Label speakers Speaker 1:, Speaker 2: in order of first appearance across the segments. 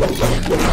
Speaker 1: Go!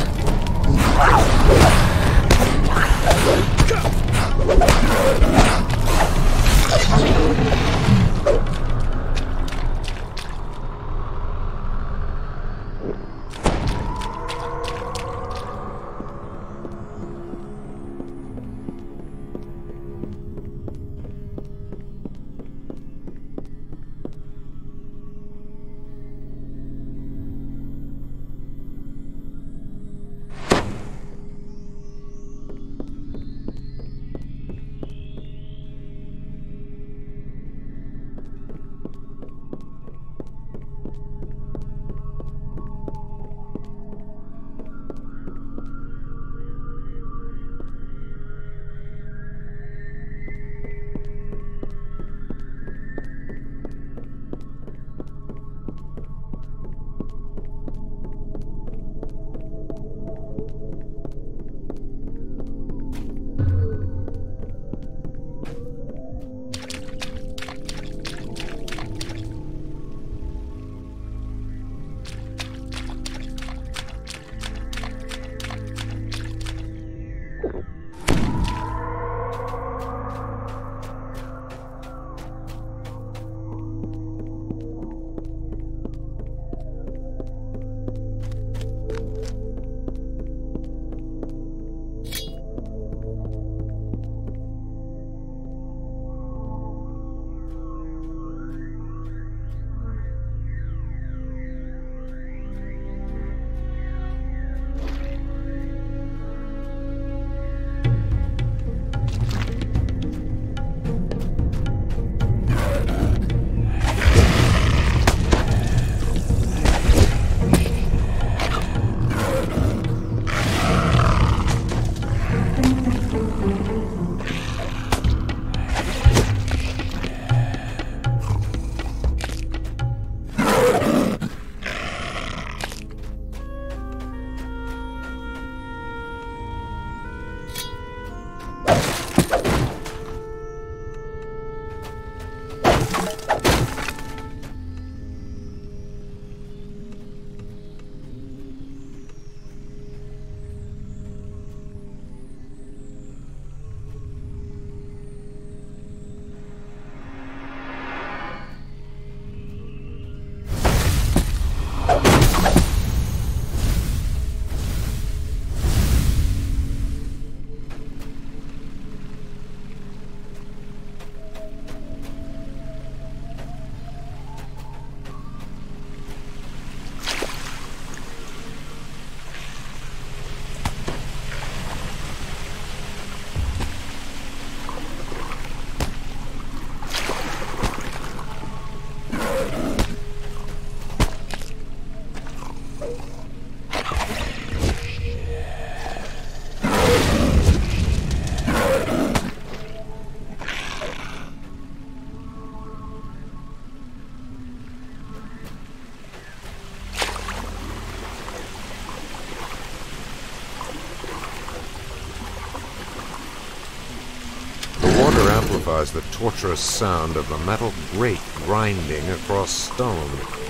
Speaker 1: Amplifies the torturous sound of the metal grate grinding across stone.